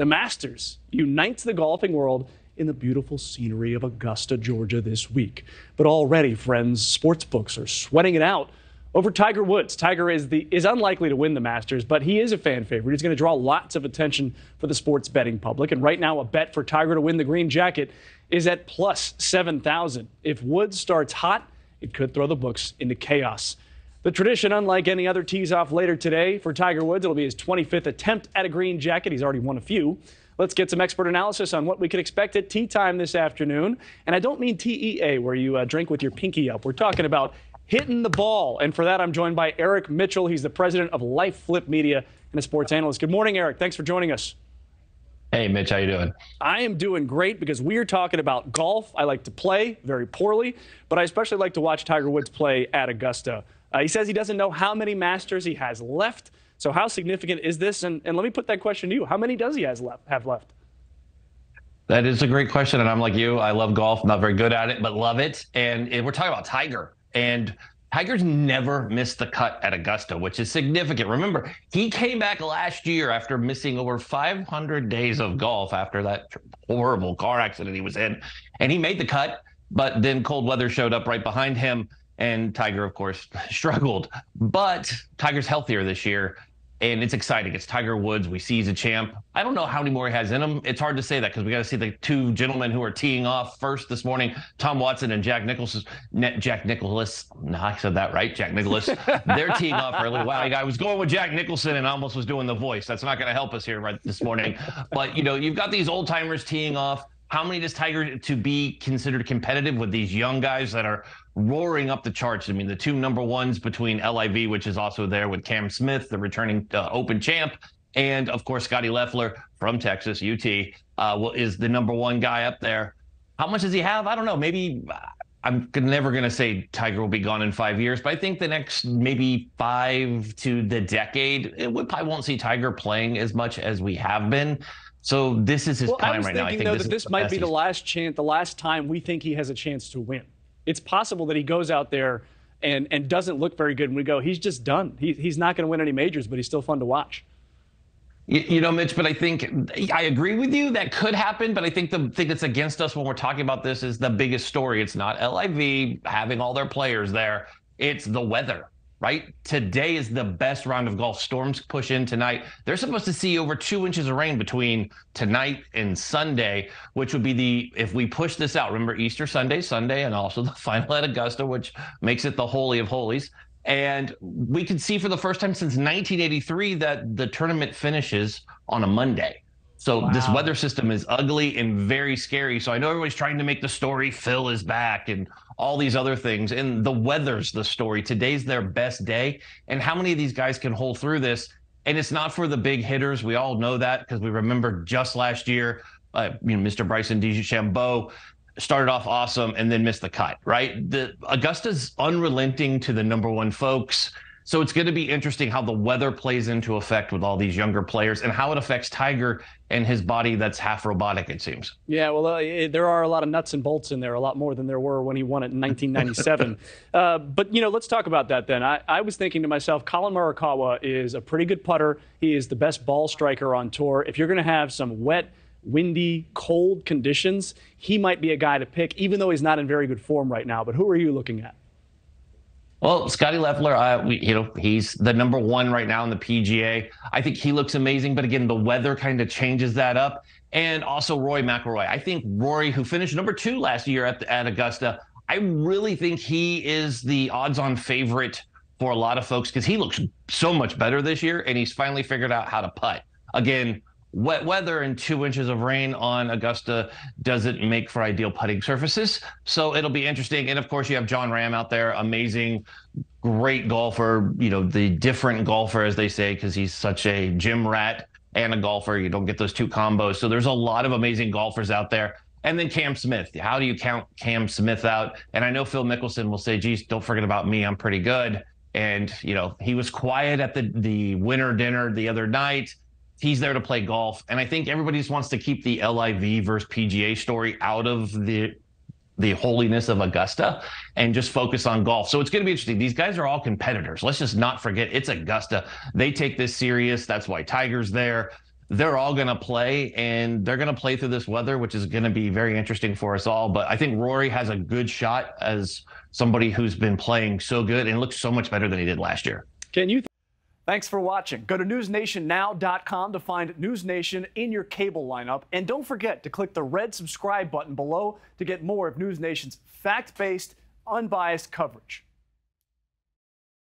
The Masters unites the golfing world in the beautiful scenery of Augusta, Georgia this week. But already, friends, sports books are sweating it out over Tiger Woods. Tiger is the is unlikely to win the Masters, but he is a fan favorite. He's going to draw lots of attention for the sports betting public. And right now, a bet for Tiger to win the green jacket is at plus 7,000. If Woods starts hot, it could throw the books into chaos. The tradition, unlike any other tees off later today for Tiger Woods, it'll be his 25th attempt at a green jacket. He's already won a few. Let's get some expert analysis on what we can expect at tea time this afternoon. And I don't mean TEA, where you uh, drink with your pinky up. We're talking about hitting the ball. And for that, I'm joined by Eric Mitchell. He's the president of Life Flip Media and a sports analyst. Good morning, Eric. Thanks for joining us. Hey, Mitch, how you doing? I am doing great because we are talking about golf. I like to play very poorly, but I especially like to watch Tiger Woods play at Augusta. Uh, he says he doesn't know how many Masters he has left. So how significant is this? And, and let me put that question to you. How many does he has left, have left? That is a great question. And I'm like you, I love golf. not very good at it, but love it. And, and we're talking about Tiger. And Tiger's never missed the cut at Augusta, which is significant. Remember, he came back last year after missing over 500 days of golf after that horrible car accident he was in. And he made the cut, but then cold weather showed up right behind him. And Tiger, of course, struggled. But Tiger's healthier this year and it's exciting. It's Tiger Woods. We see he's a champ. I don't know how many more he has in him. It's hard to say that because we got to see the two gentlemen who are teeing off first this morning, Tom Watson and Jack Nicklaus. Net Jack Nicklaus. No, I said that right. Jack Nicklaus. They're teeing off early. Wow, I was going with Jack Nicholson and almost was doing the voice. That's not going to help us here right this morning. But you know, you've got these old timers teeing off. How many does Tiger to be considered competitive with these young guys that are roaring up the charts? I mean, the two number ones between LIV, which is also there with Cam Smith, the returning uh, Open champ, and of course Scottie Scheffler from Texas UT uh, is the number one guy up there. How much does he have? I don't know. Maybe uh, I'm never going to say Tiger will be gone in five years, but I think the next maybe five to the decade, it, we probably won't see Tiger playing as much as we have been. So this is his well, was right thinking, now. I think though, this that this might be the last chance, the last time we think he has a chance to win. It's possible that he goes out there and and doesn't look very good, and we go, he's just done. He, he's not going to win any majors, but he's still fun to watch. You, you, know, Mitch, but I think I agree with you. That could happen, but I think the thing that's against us when we're talking about this is the biggest story. It's not LIV having all their players there. It's the weather right? Today is the best round of golf. Storms push in tonight. They're supposed to see over two inches of rain between tonight and Sunday, which would be the, if we push this out, remember Easter Sunday, Sunday, and also the final at Augusta, which makes it the Holy of Holies. And we can see for the first time since 1983 that the tournament finishes on a Monday. So wow. this weather system is ugly and very scary. So I know everybody's trying to make the story Phil is back and all these other things. And the weather's the story. Today's their best day. And how many of these guys can hold through this? And it's not for the big hitters. We all know that because we remember just last year, uh, you know, Mr. Bryson DeChambeau started off awesome and then missed the cut, right? The Augusta's unrelenting to the number one folks. So it's going to be interesting how the weather plays into effect with all these younger players and how it affects Tiger and his body that's half robotic, it seems. Yeah, well, uh, there are a lot of nuts and bolts in there, a lot more than there were when he won it in 1997. uh, but, you know, let's talk about that then. I, I was thinking to myself, Collin Morikawa is a pretty good putter. He is the best ball striker on tour. If you're going to have some wet, windy, cold conditions, he might be a guy to pick, even though he's not in very good form right now. But who are you looking at? Well, Scottie Scheffler, we, you know, he's the number one right now in the PGA. I think he looks amazing, but again, the weather kind of changes that up. And also Rory McIlroy. I think Rory, who finished number two last year at, at Augusta, I really think he is the odds-on favorite for a lot of folks because he looks so much better this year, and he's finally figured out how to putt. Again, wet weather and two inches of rain on Augusta doesn't make for ideal putting surfaces. So it'll be interesting. And of course, you have Jon Rahm out there, amazing, great golfer, you know, the different golfer, as they say, because he's such a gym rat and a golfer. You don't get those two combos. So there's a lot of amazing golfers out there. And then Cam Smith. How do you count Cam Smith out? And I know Phil Mickelson will say, geez, don't forget about me. I'm pretty good. And, you know, he was quiet at the, the winter dinner the other night he's there to play golf. And I think everybody just wants to keep the LIV versus PGA story out of the the holiness of Augusta and just focus on golf. So it's going to be interesting. These guys are all competitors. Let's just not forget it's Augusta. They take this serious. That's why Tiger's there. they're all going to play and they're going to play through this weather, which is going to be very interesting for us all. But I think Rory has a good shot as somebody who's been playing so good and looks so much better than he did last year. Can you? Th- Thanks for watching. Go to newsnationnow.com to find News Nation in your cable lineup. And don't forget to click the red subscribe button below to get more of News Nation's fact based, unbiased coverage.